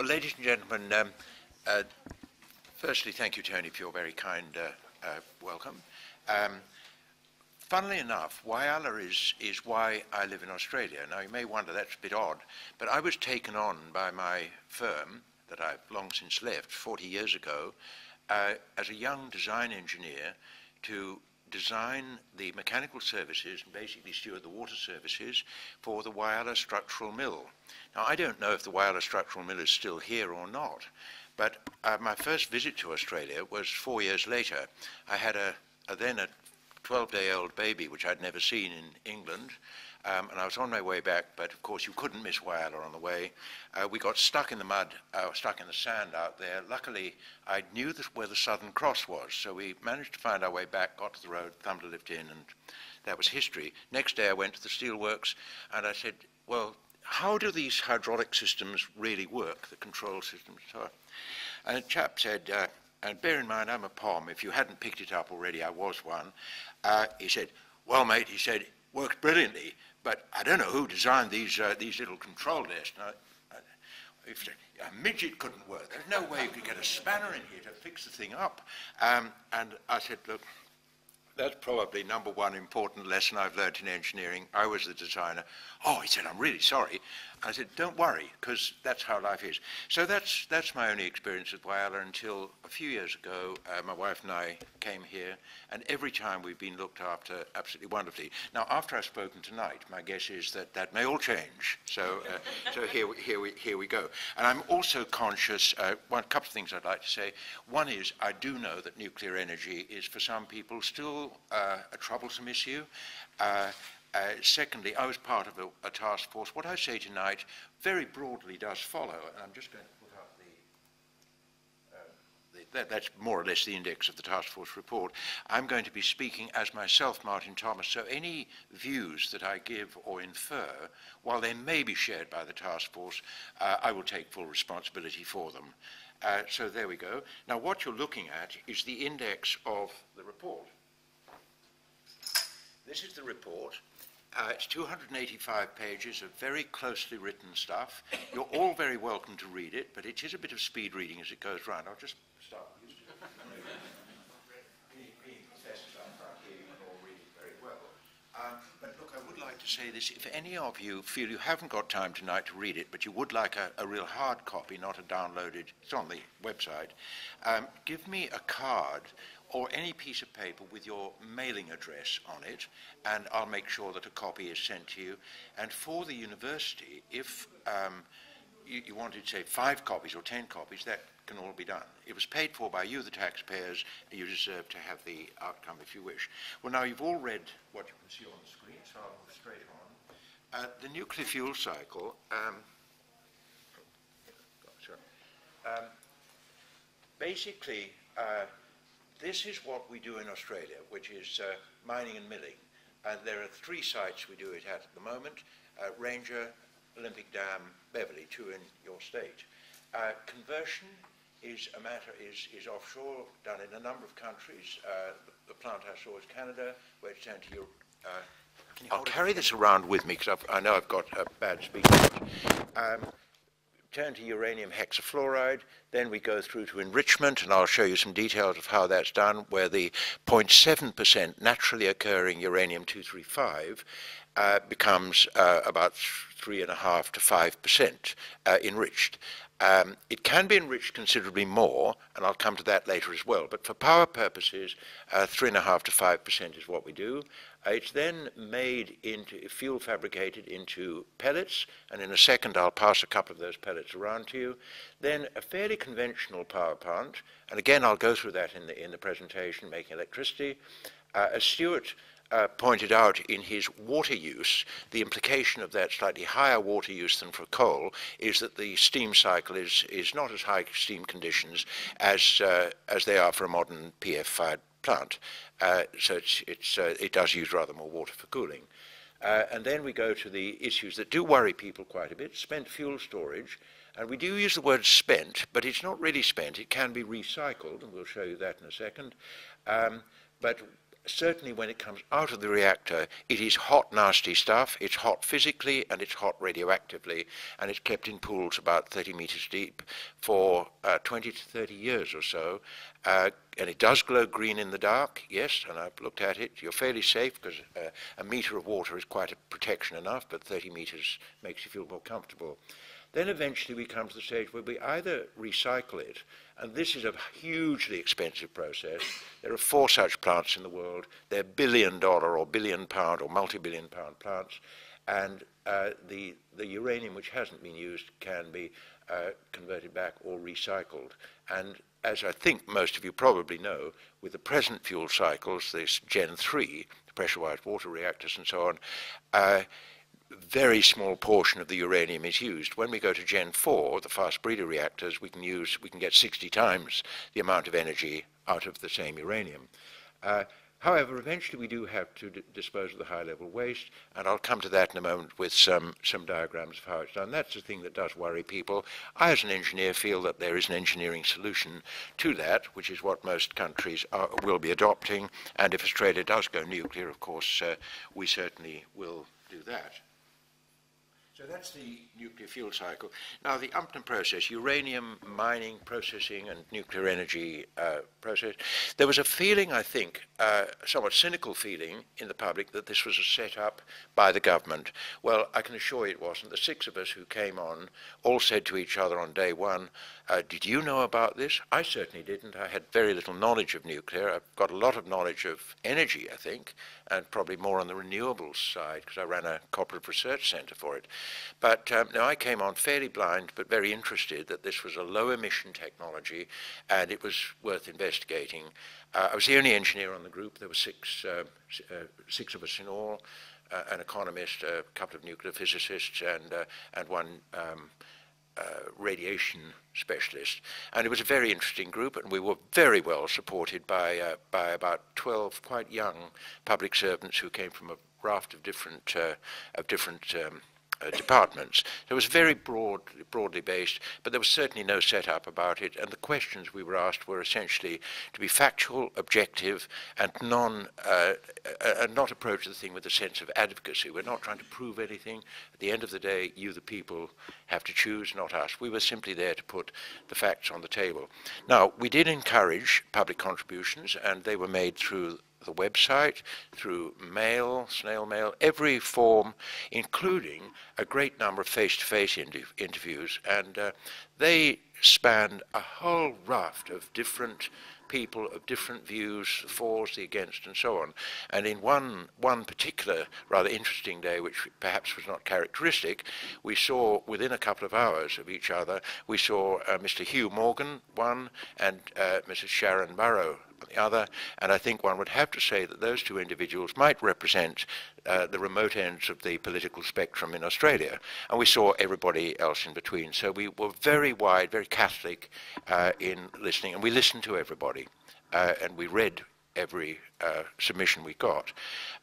Well, ladies and gentlemen, um, uh, firstly, thank you, Tony, for your very kind uh, uh, welcome. Um, funnily enough, Whyalla is, is why I live in Australia. Now, you may wonder that's a bit odd, but I was taken on by my firm that I've long since left 40 years ago uh, as a young design engineer to design the mechanical services and basically steward the water services for the Whyalla Structural Mill. Now, I don't know if the Whyalla Structural Mill is still here or not, but uh, my first visit to Australia was four years later. I had a, a then a 12-day-old baby, which I'd never seen in England, um, and I was on my way back, but of course you couldn't miss Whyalla on the way. Uh, we got stuck in the mud, uh, stuck in the sand out there. Luckily, I knew where the Southern Cross was, so we managed to find our way back, got to the road, thumbed a lift in, and that was history. Next day I went to the steelworks, and I said, well, how do these hydraulic systems really work, the control systems? And a chap said, uh, and bear in mind, I'm a POM. If you hadn't picked it up already, I was one. Uh, he said, well, mate, he said, works brilliantly. But I don't know who designed these, uh, these little control desks. Now, if a midget couldn't work, there's no way you could get a spanner in here to fix the thing up. Um, and I said, look, that's probably number one important lesson I've learned in engineering. I was the designer. Oh, he said, I'm really sorry. I said, don't worry, because that's how life is. So that's, that's my only experience with Whyalla until a few years ago, uh, my wife and I came here, and every time we've been looked after absolutely wonderfully. Now, after I've spoken tonight, my guess is that that may all change. So, uh, so here, we, here, we, here we go. And I'm also conscious, uh, one couple of things I'd like to say. One is, I do know that nuclear energy is, for some people, still uh, a troublesome issue. Uh, uh, secondly, I was part of a, a, task force. What I say tonight very broadly does follow, and I'm just going to put up the, uh, the that, that's more or less the index of the task force report. I'm going to be speaking as myself, Martin Thomas, so any views that I give or infer, while they may be shared by the task force, uh, I will take full responsibility for them. Uh, so there we go. Now what you're looking at is the index of the report. This is the report. Uh, it's 285 pages of very closely written stuff. You're all very welcome to read it, but it is a bit of speed reading as it goes round. I'll just start. Um, but look, I would like to say this. If any of you feel you haven't got time tonight to read it, but you would like a, a real hard copy, not a downloaded, it's on the website, um, give me a card or any piece of paper with your mailing address on it, and I'll make sure that a copy is sent to you. And for the university, if um, you, you wanted, say, five copies or ten copies, that can all be done. It was paid for by you, the taxpayers, and you deserve to have the outcome if you wish. Well, now you've all read what you can see on the screen, so I'll move straight on. Uh, the nuclear fuel cycle. Um, um, basically, uh, this is what we do in Australia, which is uh, mining and milling. And there are three sites we do it at at the moment, uh, Ranger, Olympic Dam, Beverley, two in your state. Uh, conversion is a matter, is, is offshore, done in a number of countries. Uh, the, plant I saw is Canada, where it's turned to Europe. Uh, I'll carry this around with me because I know I've got a bad speaking. Um, turn to uranium hexafluoride, then we go through to enrichment, and I'll show you some details of how that's done, where the 0.7% naturally occurring uranium-235 uh, becomes uh, about 3.5 to 5% uh, enriched. Um, it can be enriched considerably more, and I'll come to that later as well, but for power purposes, 3.5 uh, to 5% is what we do. Uh, it's then made into fuel fabricated into pellets, and in a second I'll pass a couple of those pellets around to you. Then a fairly conventional power plant, and again I'll go through that in the, in the presentation, making electricity. Uh, as Stuart uh, pointed out in his water use, the implication of that slightly higher water use than for coal is that the steam cycle is, is not as high steam conditions as, uh, as they are for a modern PF-fired plant. Uh, so it's, it's, uh, it does use rather more water for cooling. Uh, and then we go to the issues that do worry people quite a bit, spent fuel storage. And we do use the word spent, but it's not really spent. It can be recycled, and we'll show you that in a second. Um, but certainly when it comes out of the reactor, it is hot, nasty stuff. It's hot physically and it's hot radioactively, and it's kept in pools about 30 meters deep for uh, 20 to 30 years or so. Uh, and it does glow green in the dark, yes, and I've looked at it. You're fairly safe because uh, a meter of water is quite a protection enough, but 30 meters makes you feel more comfortable. Then eventually we come to the stage where we either recycle it, and this is a hugely expensive process. There are four such plants in the world. They're billion dollar or billion pound or multi billion pound plants, and uh, the, the uranium which hasn't been used can be uh, converted back or recycled. And as I think most of you probably know, with the present fuel cycles, this Gen 3, the pressurized water reactors and so on, uh, very small portion of the uranium is used. When we go to Gen 4, the fast breeder reactors, we can use, we can get 60 times the amount of energy out of the same uranium. Uh, however, eventually we do have to dispose of the high-level waste, and I'll come to that in a moment with some, some diagrams of how it's done. That's the thing that does worry people. I, as an engineer, feel that there is an engineering solution to that, which is what most countries are, will be adopting, and if Australia does go nuclear, of course, uh, we certainly will do that. So that's the nuclear fuel cycle. Now, the UMPNER process, uranium mining, processing, and nuclear energy uh, process, there was a feeling, I think, uh, somewhat cynical feeling in the public that this was a set up by the government. Well, I can assure you it wasn't. The six of us who came on all said to each other on day one, uh, did you know about this? I certainly didn't. I had very little knowledge of nuclear. I've got a lot of knowledge of energy, I think, and probably more on the renewables side because I ran a corporate research centre for it. But um, now I came on fairly blind but very interested that this was a low emission technology and it was worth investigating. Uh, I was the only engineer on the group. There were six, uh, uh, six of us in all, uh, an economist, a couple of nuclear physicists, and, uh, and one um, radiation specialist. And it was a very interesting group, and we were very well supported by, by about 12 quite young public servants who came from a raft of different, of different um, uh, departments. It was very broad, broadly based, but there was certainly no setup about it, and the questions we were asked were essentially to be factual, objective, and non, uh, uh, and not approach the thing with a sense of advocacy. We're not trying to prove anything. At the end of the day, you, the people, have to choose, not us. We were simply there to put the facts on the table. Now, we did encourage public contributions, and they were made through the website, through mail, snail mail, every form, including a great number of face-to-face interviews. And uh, they spanned a whole raft of different people of different views, the fors, the against, and so on. And in one, one particular rather interesting day, which perhaps was not characteristic, we saw within a couple of hours of each other, we saw uh, Mr. Hugh Morgan, one, and uh, Mrs. Sharon Burrow, the other, and I think one would have to say that those two individuals might represent uh, the remote ends of the political spectrum in Australia, and we saw everybody else in between. So we were very wide, very Catholic uh, in listening, and we listened to everybody, uh, and we read every uh, submission we got.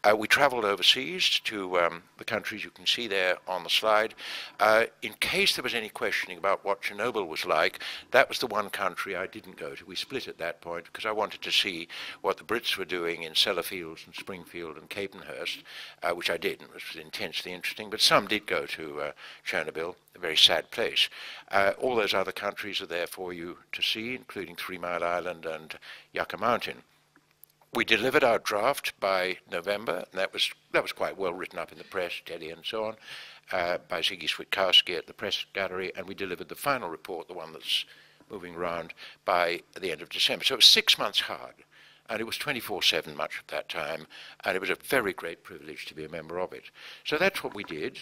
Uh, we traveled overseas to um, the countries you can see there on the slide. Uh, in case there was any questioning about what Chernobyl was like, that was the one country I didn't go to. We split at that point because I wanted to see what the Brits were doing in Sellafields and Springfield and Capenhurst, uh, which I did, which was intensely interesting. But some did go to uh, Chernobyl, a very sad place. Uh, all those other countries are there for you to see, including Three Mile Island and Yucca Mountain we delivered our draft by November, and that was that was quite well written up in the press, Teddy and so on, uh, by Ziggy Switkowski at the press gallery, and we delivered the final report, the one that's moving around, by the end of December. So it was six months hard, and it was 24/7 much of that time, and it was a very great privilege to be a member of it. So that's what we did.